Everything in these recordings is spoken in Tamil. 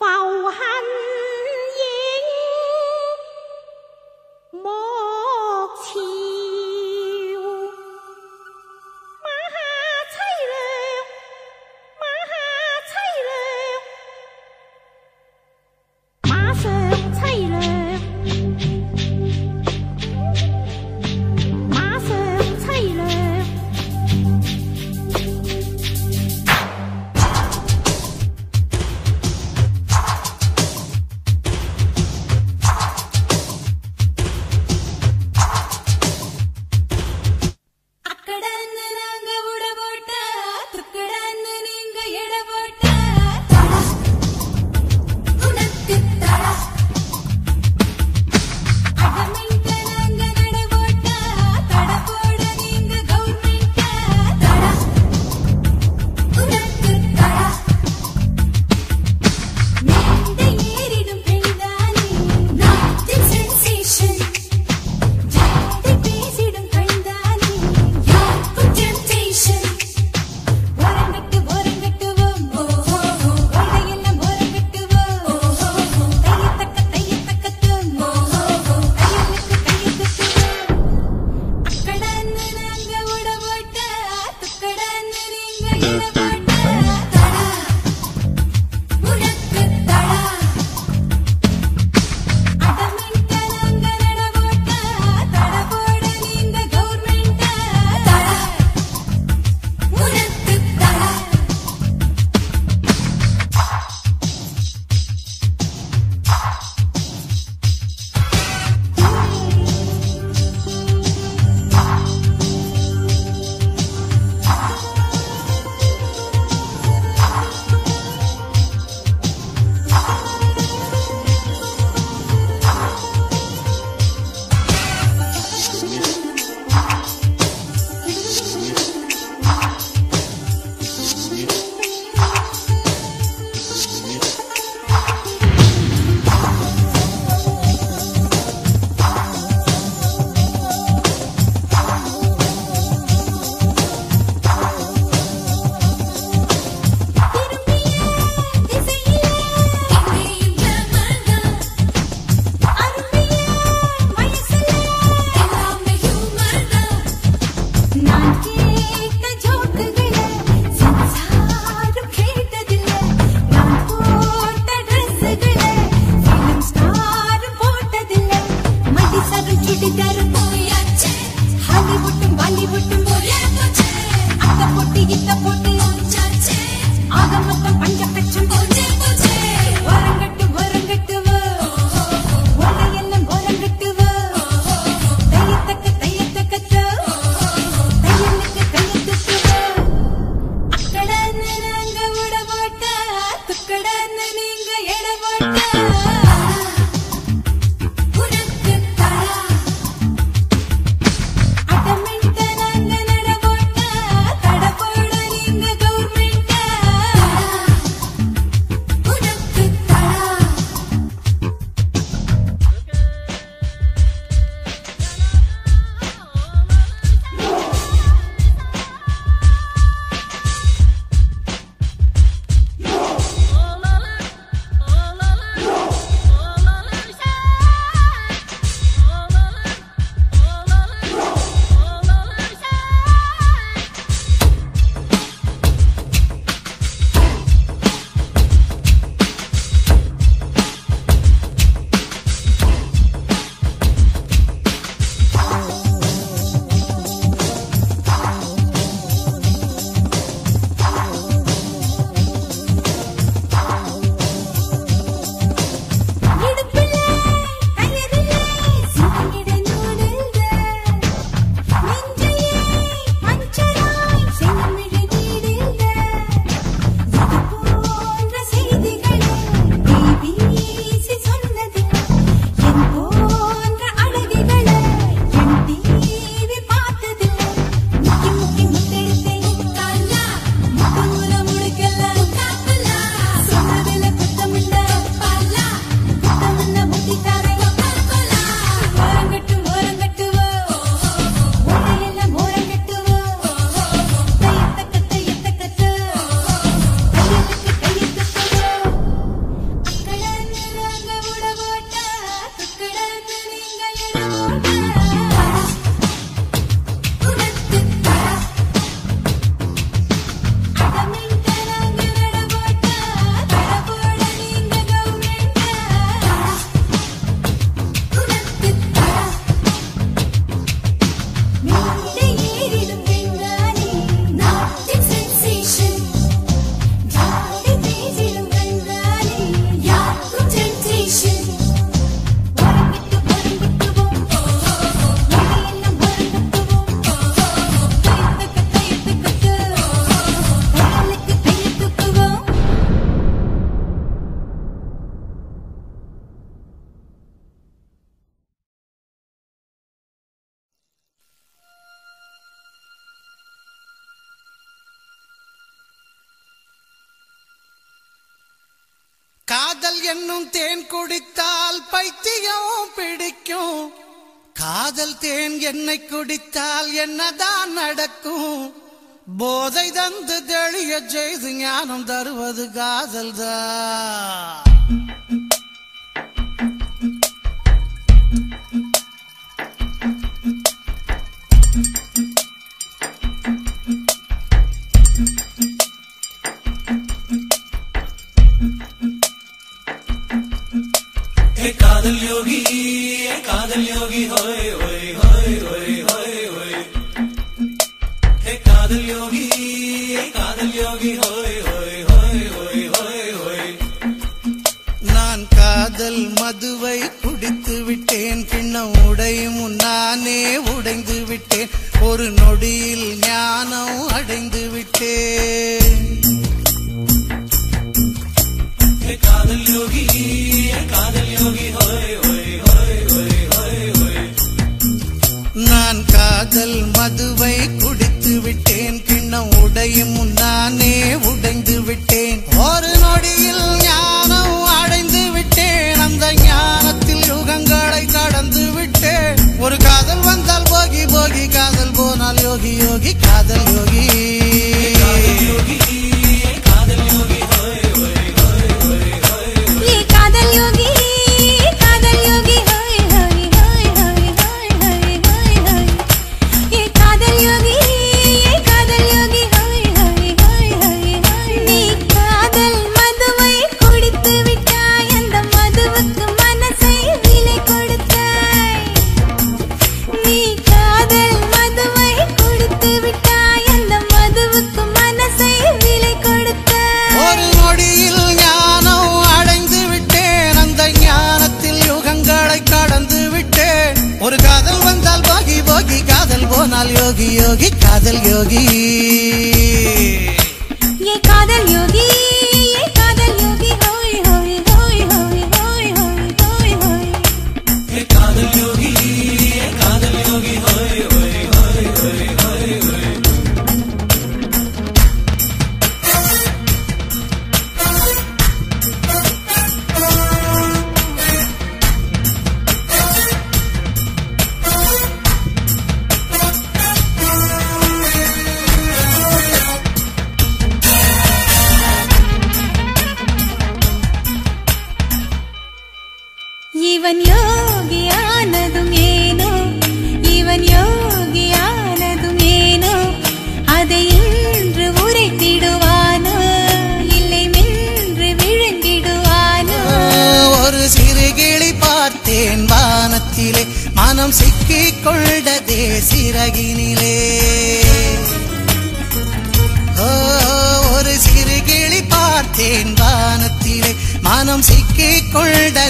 浮恨 காதல் தேன் என்னை குடித்தால் என்னதான் நடக்கும்? போதை தந்து தெளிய செய்து ஞானம் தருவது காதல் தான்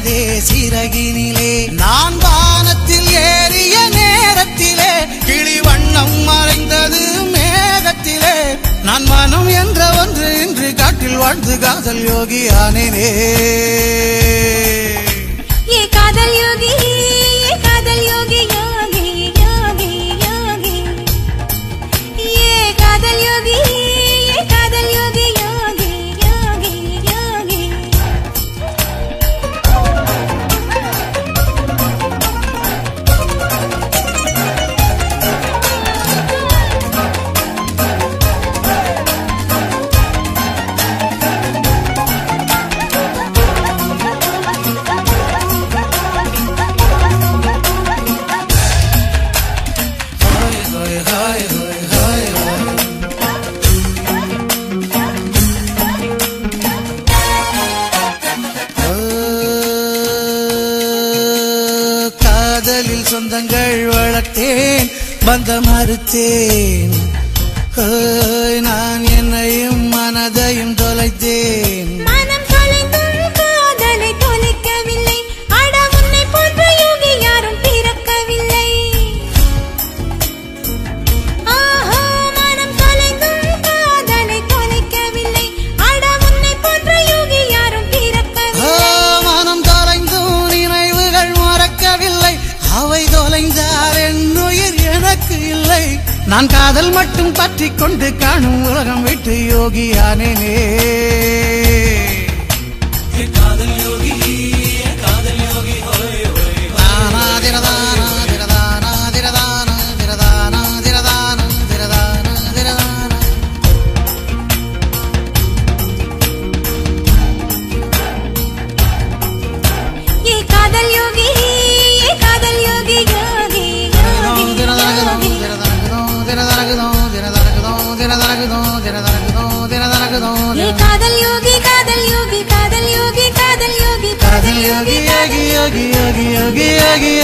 நின்றதே சிறகினிலே. நான் வானத்தில் ஏறிய நேரத்திலே கிளி வண்ணம் மறைந்தது மேகத்திலே. நான் மனம் என்ற ஒன்று இன்று காட்டில் வாழ்ந்து காதல் யோகி காதல் யோகி மறுத்தேன். நான் என்னையும் மனதையும் மட்டும் பற்றி கொண்டு காணும் உலகம் விட்டு யோகியானேனே.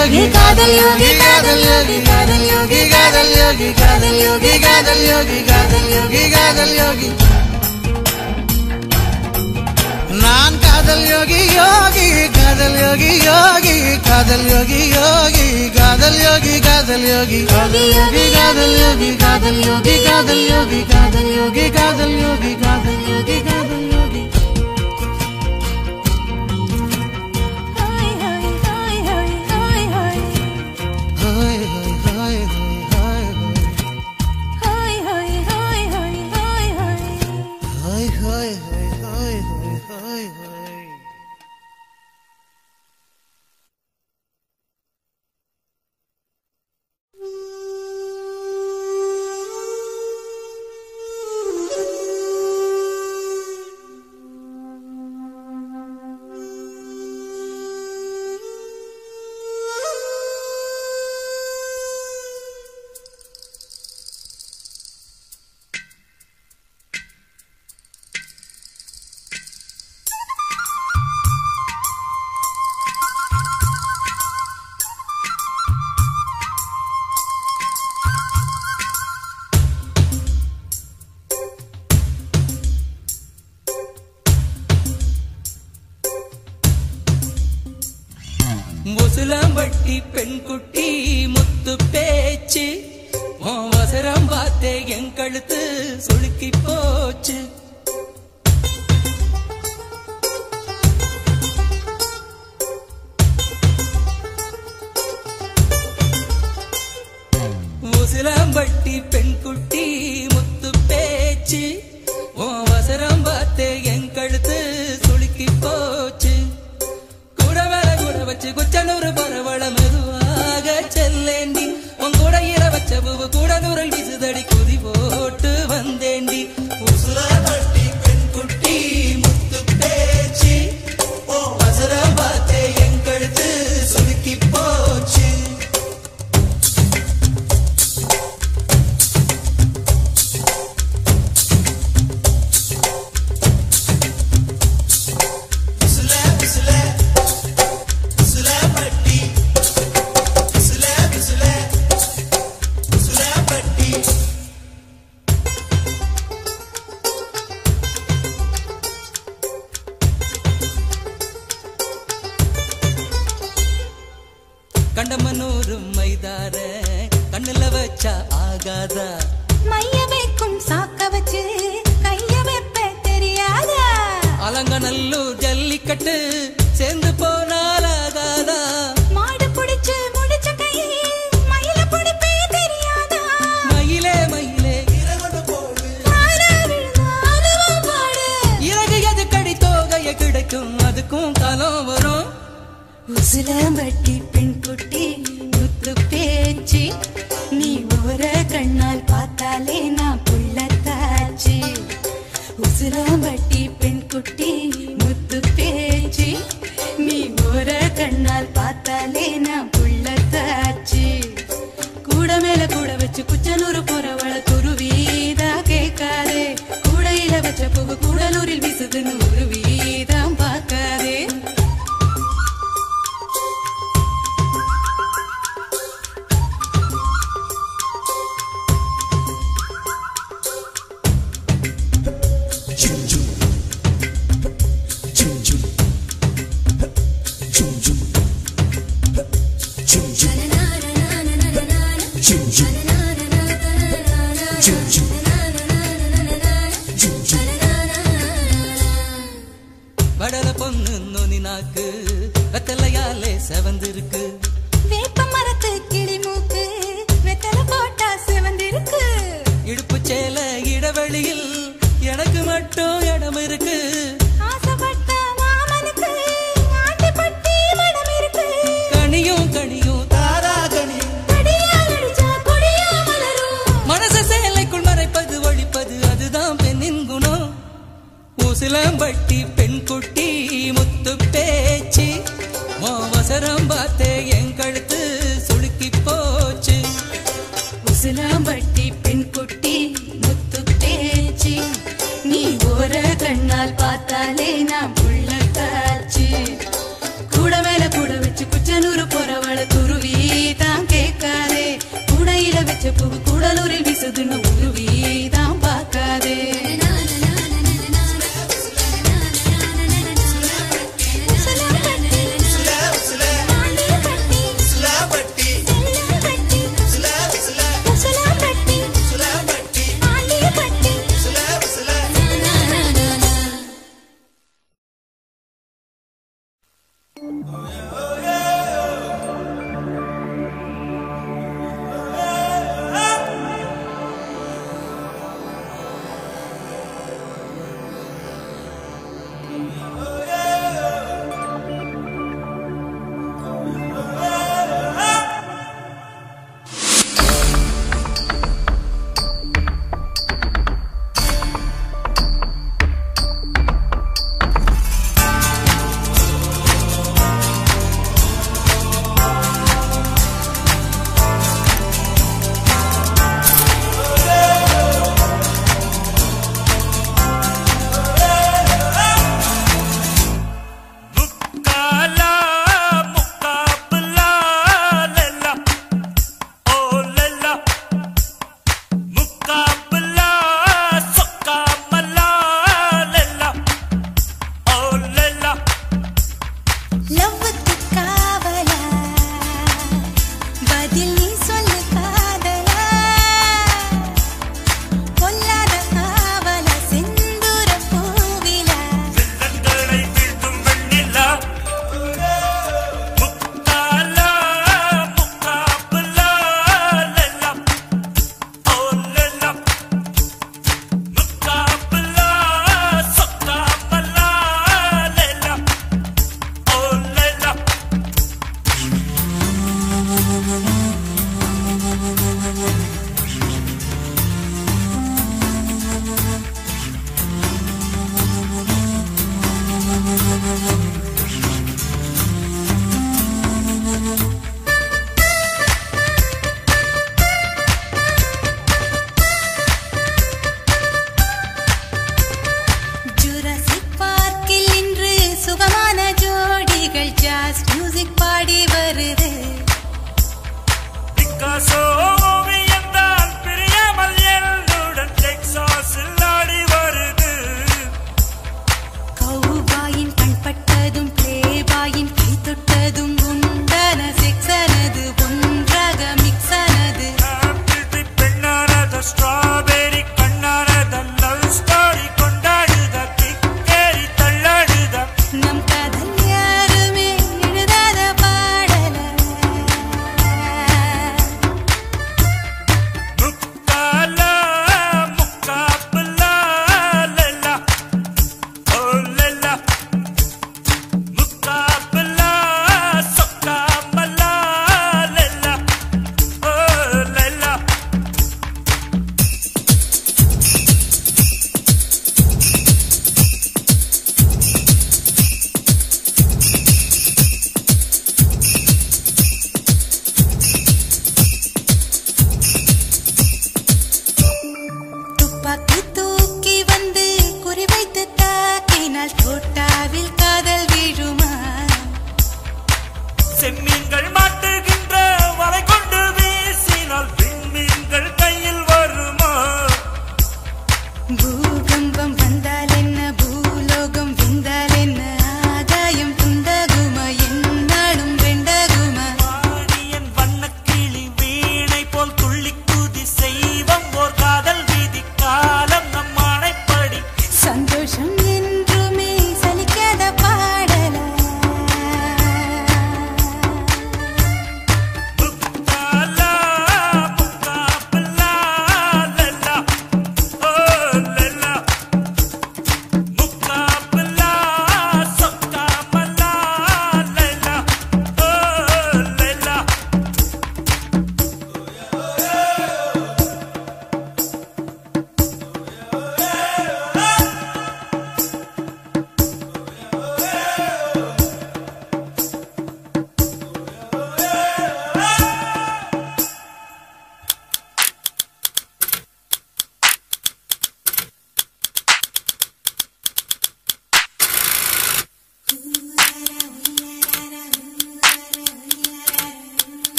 योगी कादल योगी कादल योगी कादल योगी कादल योगी कादल योगी कादल योगी कादल योगी कादल योगी नान कादल योगी योगी कादल योगी योगी कादल योगी योगी कादल योगी कादल योगी कादल योगी कादल योगी कादल योगी कादल योगी कादल योगी कादल योगी कादल योगी कादल முசுலம்பட்டி பெண் குட்டி முத்து பேச்சு. வசரம் பார்த்தே என் கழுத்து சுளுக்கி போச்சு.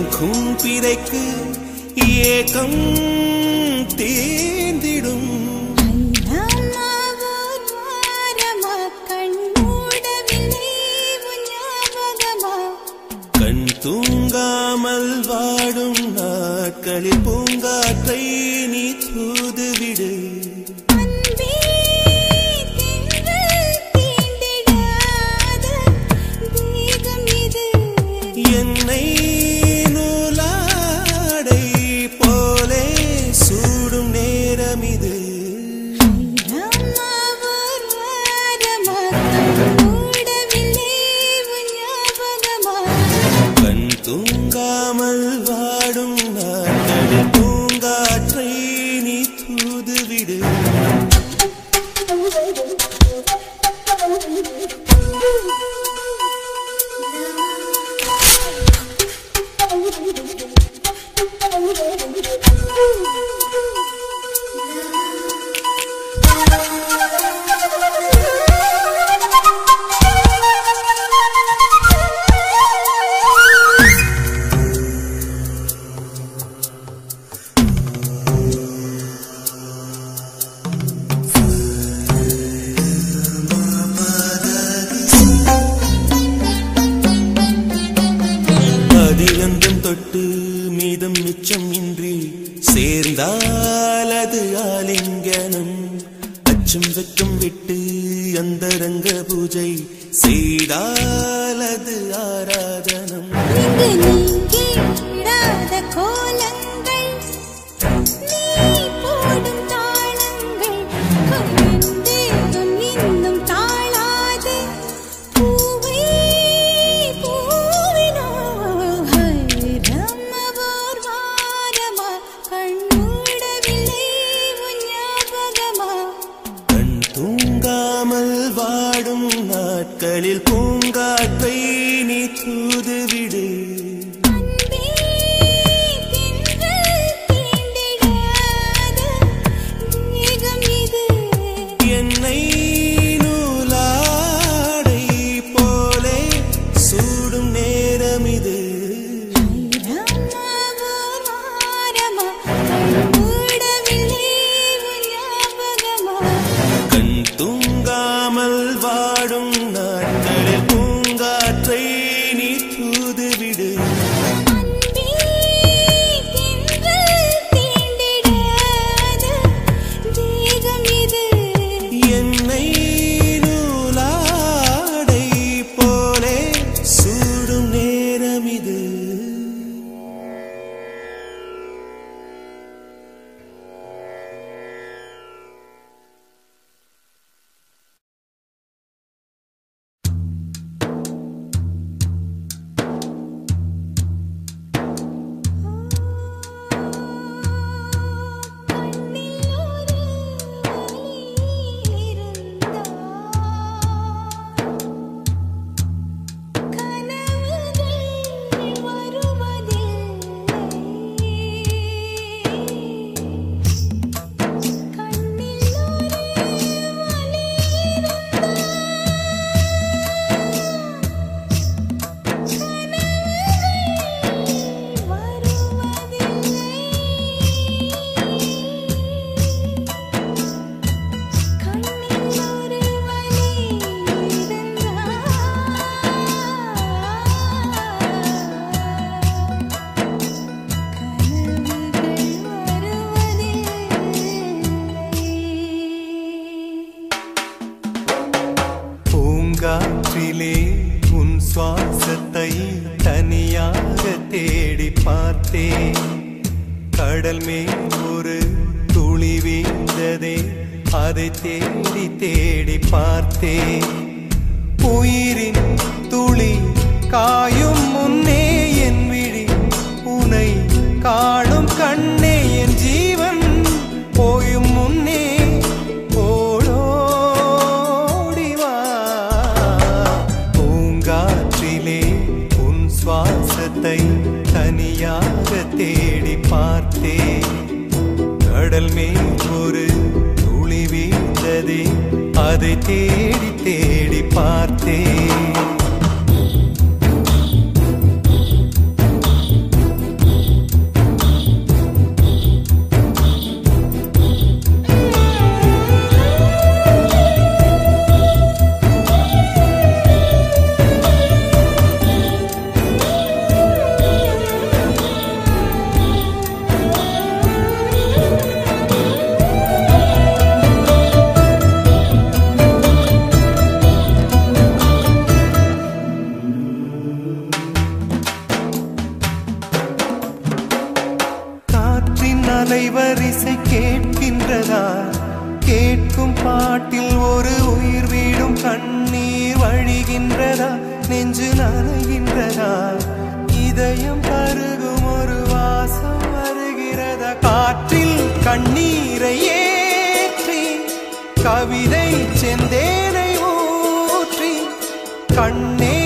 என் கூம்பிரைக்கு ஏகம் தேர்ந்திடும். கண் கண் தூங்காமல் வாடும் நாட்களில் பூங்காற்றை அலைவரிசை கேட்கின்றதா கேட்கும் பாட்டில் ஒரு உயிர் வீடும் கண்ணீர் வழிகின்றதா? நெஞ்சு நனைகின்றதா? இதயம் பருகும் ஒரு வாசம் வருகிறதா? காற்றில் கண்ணீரை ஏற்றி கவிதை செந்தேனை ஊற்றி கண்ணே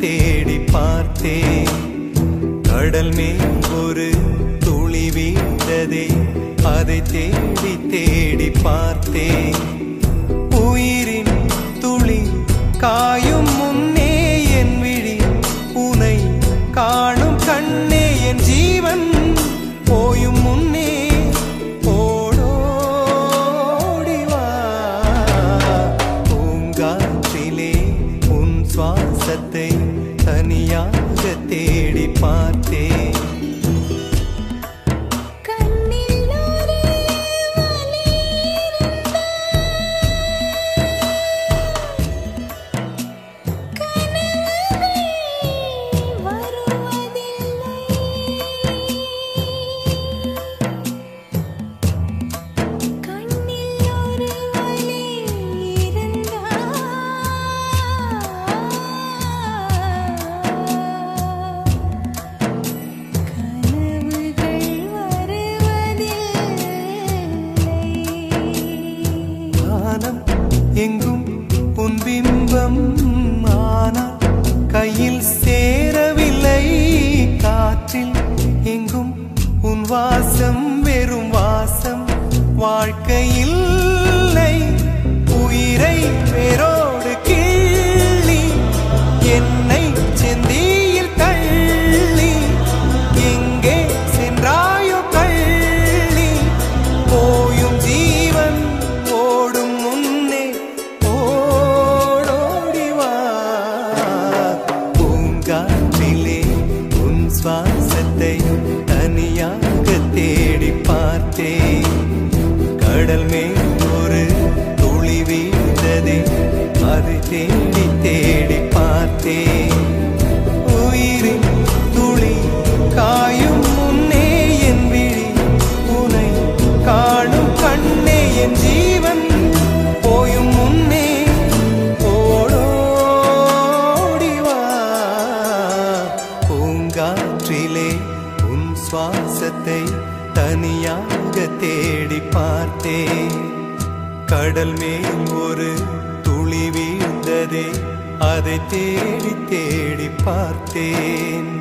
தேடி பார்த்தேன். கடல் மேல் ஒரு துளி வீழ்ந்ததே அதை தேடி தேடி பார்த்தேன். உயிரின் துளி காயும் மனம் எங்கும் புன்பிம்பம் ஆனால் கையில் சேரவில்லை. காற்றில் எங்கும் உன் வாசம் வெறும் வாசம். வாழ்க்கையில் உயிரை பெறோ கடல் மேல் ஒரு துளி வீழ்ந்ததே அதை தேடி தேடி பார்த்தேன்.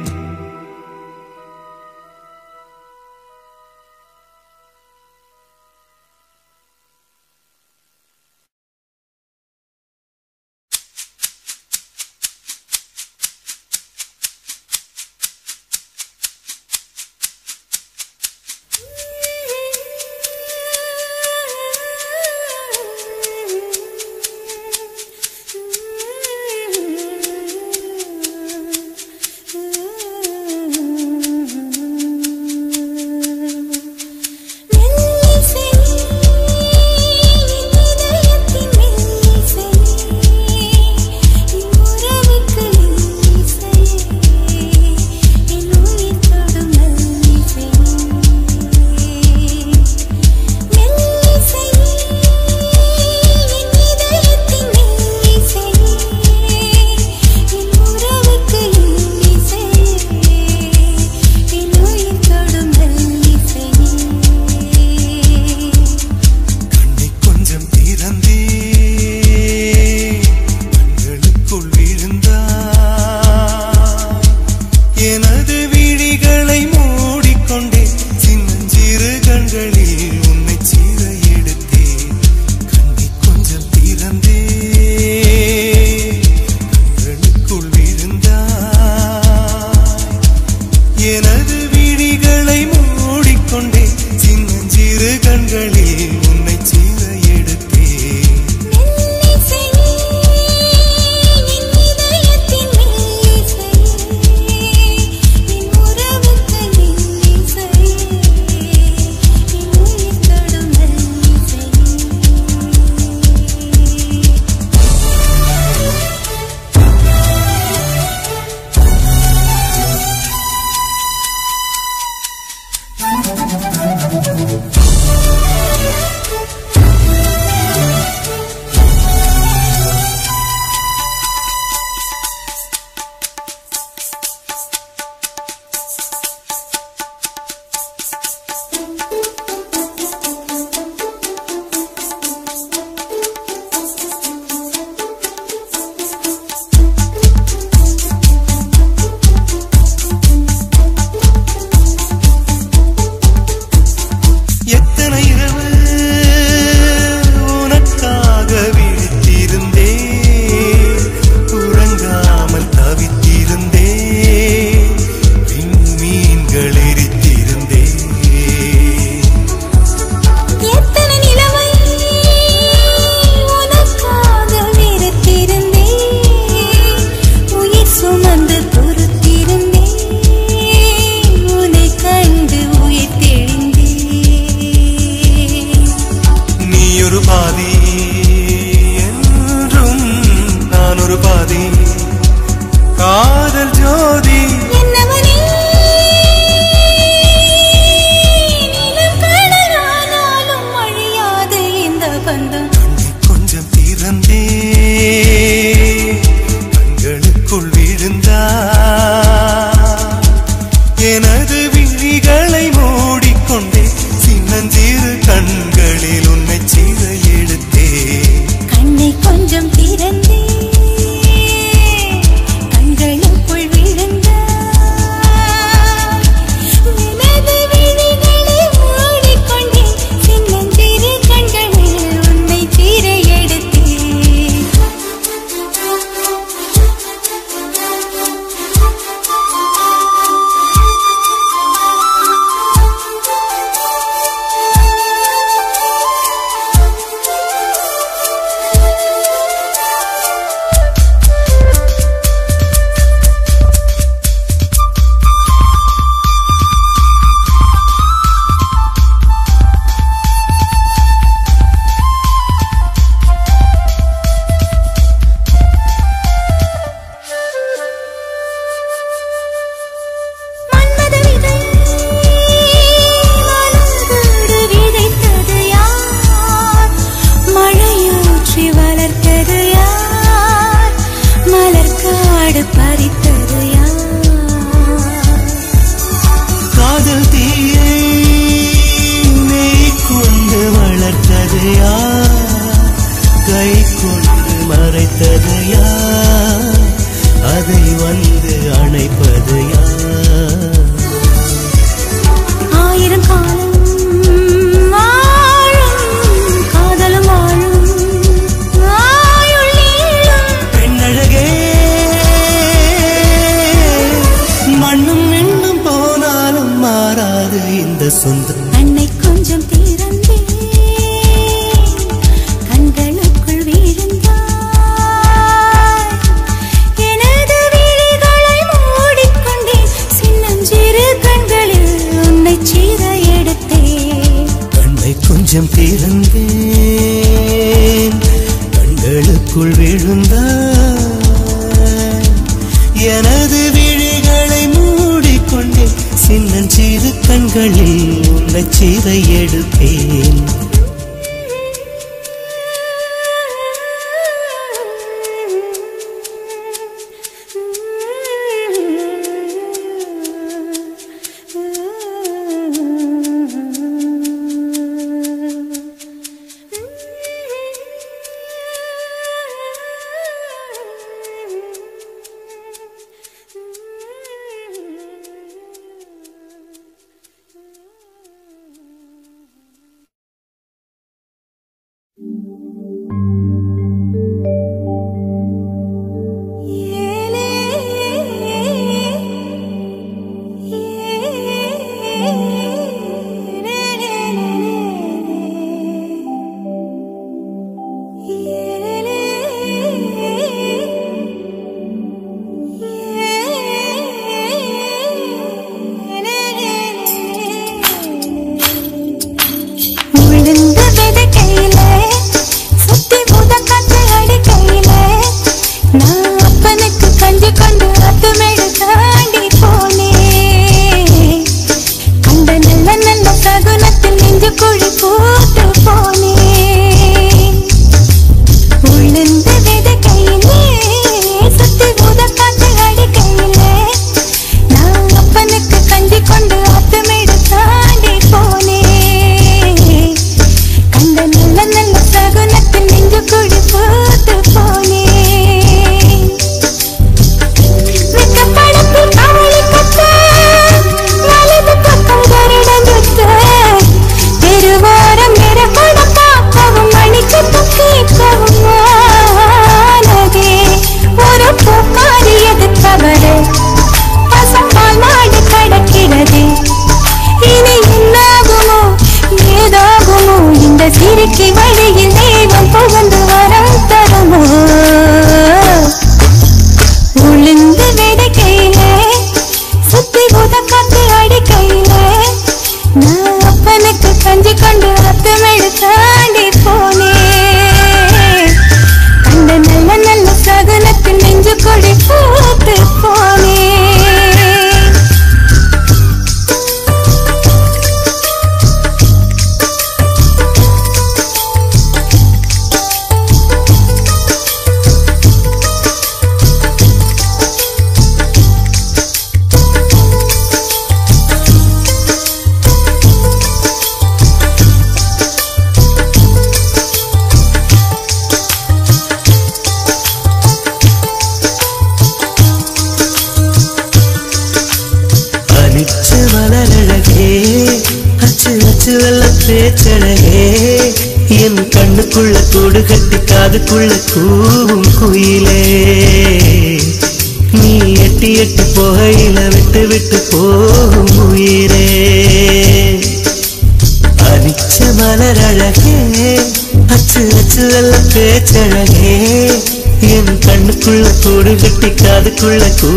காதுக்குள்ள கூடு கட்டி காதுக்குள்ள கூ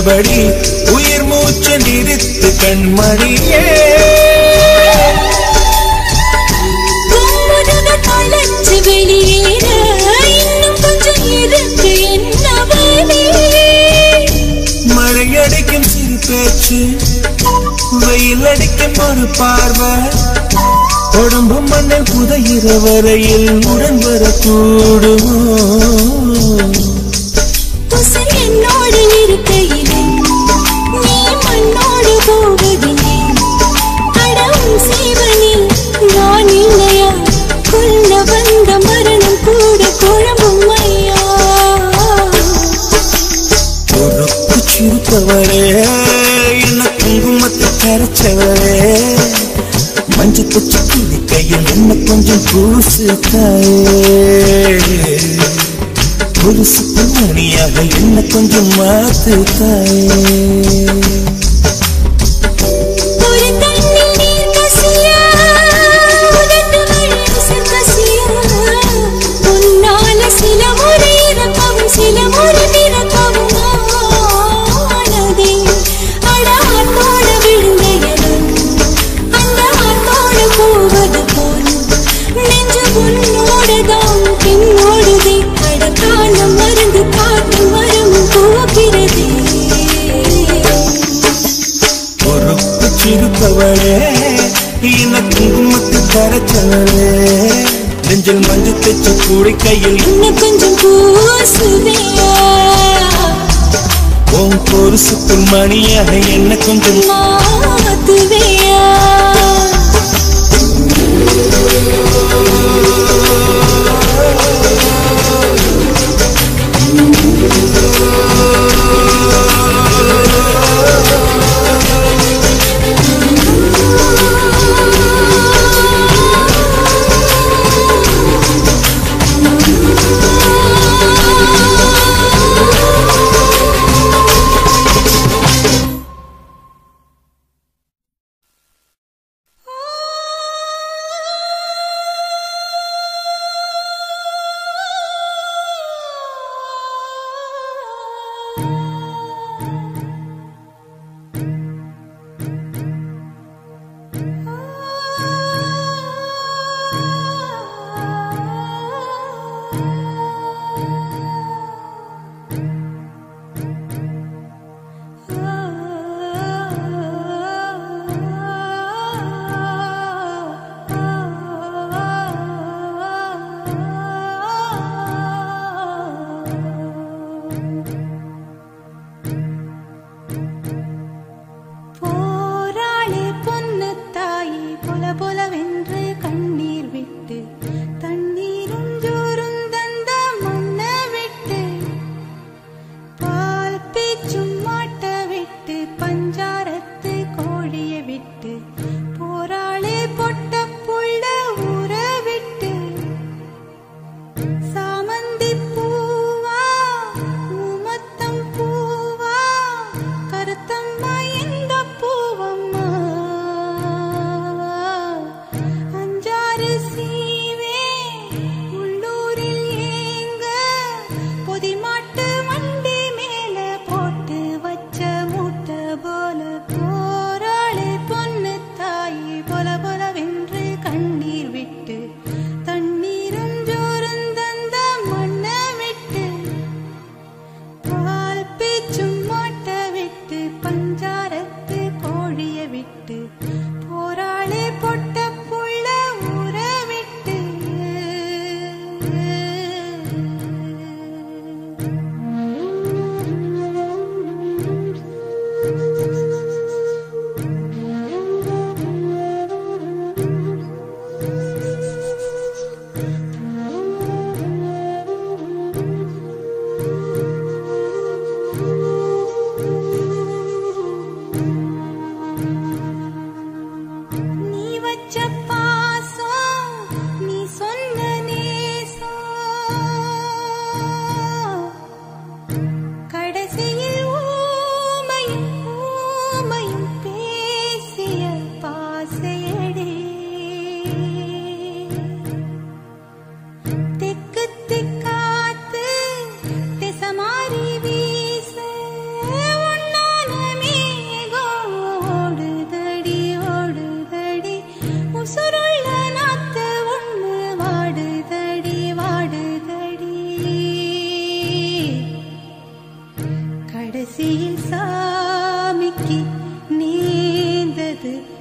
அணைச்சபடி உயிர் மூச்சு நிறுத்து கண்மணியே. வெளியேற இன்னும் கொஞ்சம் இருக்கு என்ன வழி மழை அடிக்கும் சிறு பேச்சு வெயில் அடிக்கும் ஒரு பார்வை. உடம்பு மண்ணில் புதையிற வரையில் உடன் வரக்கூடுமோ? கரைச்சவளே மஞ்சள் தச்சு கையில் என்ன கொஞ்சம் பூசு தாயே புதுசு மணியாக என்ன கொஞ்சம் மாத்து தாயே என்ன குங்குமத்து கரைச்சவளே நெஞ்சில் மஞ்சள் தைச்ச கூடி கையில் என்ன கொஞ்சம் பூசுவியா உன் பொருசுக்கு மணியாக என்ன கொஞ்சம் மாத்துவியா Oh Thank you.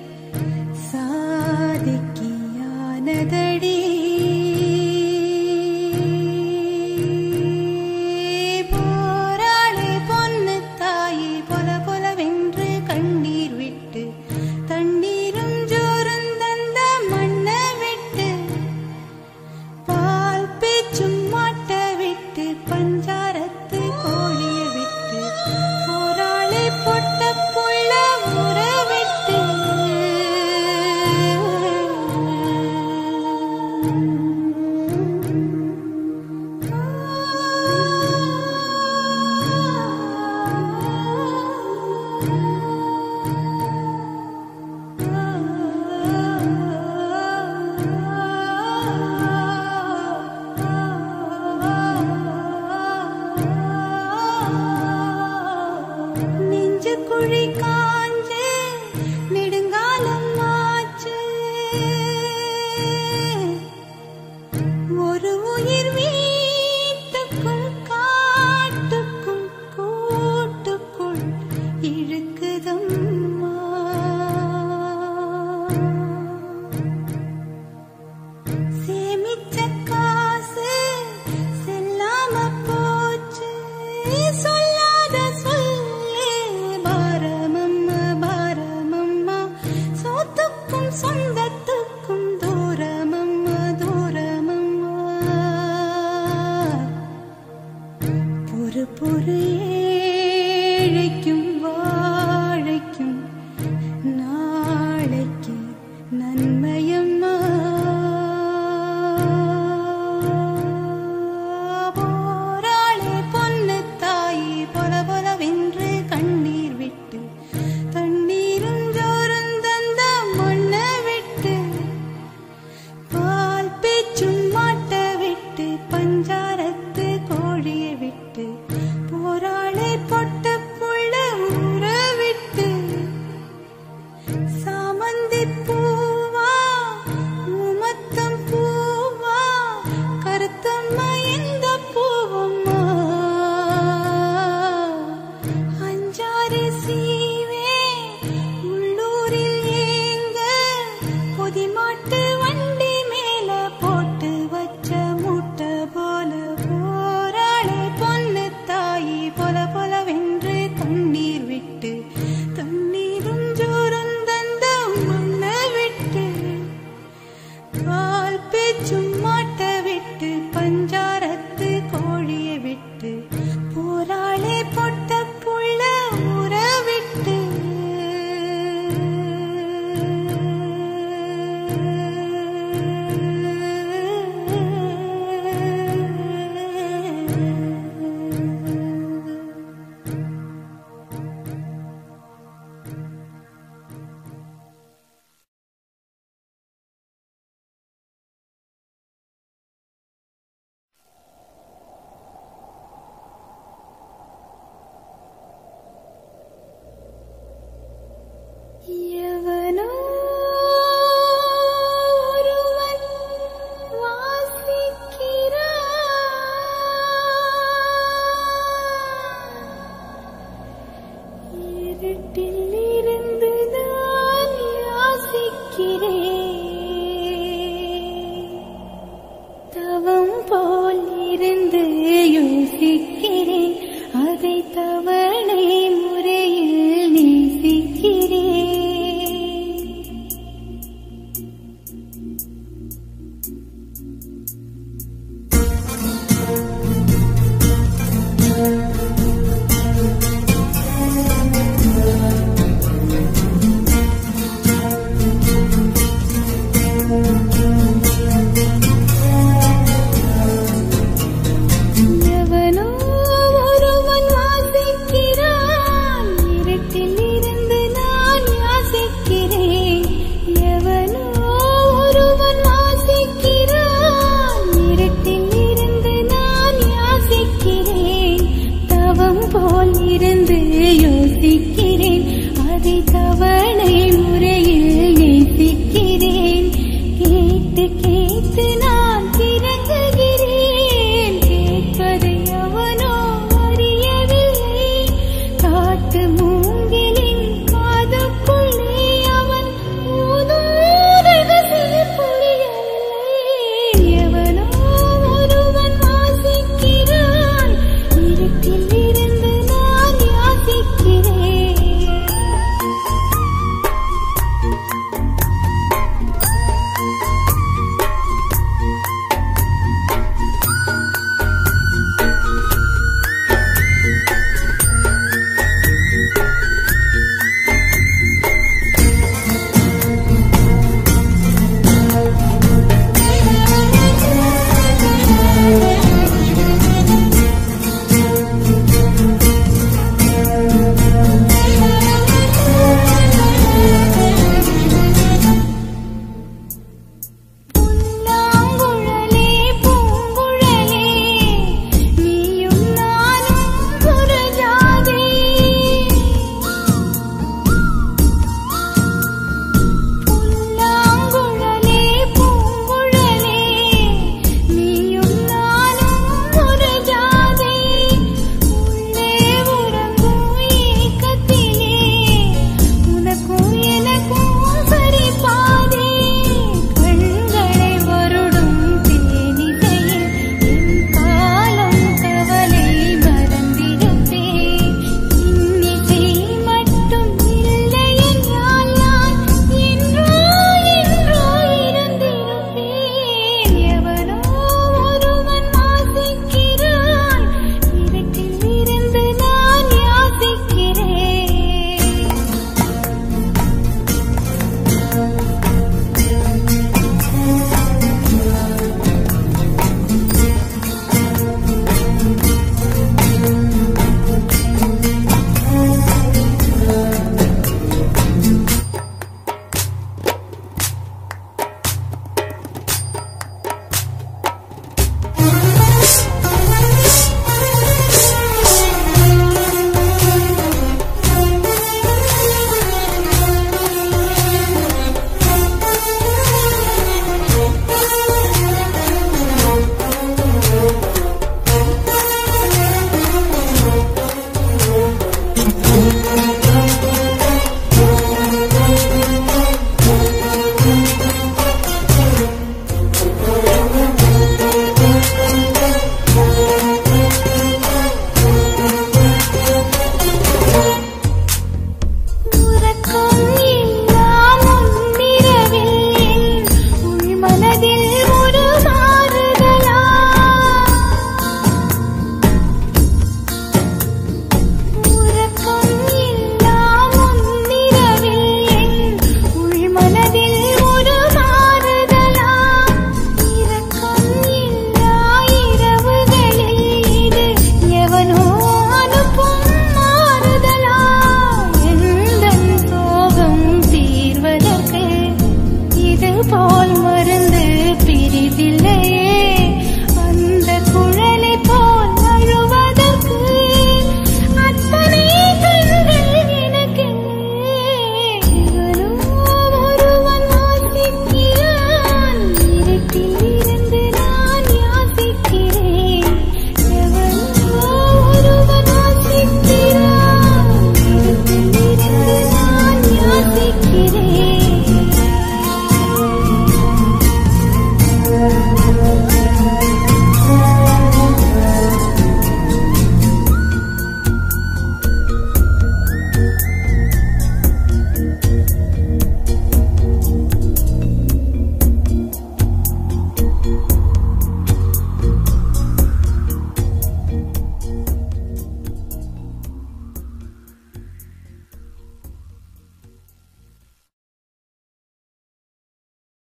இருட்டில்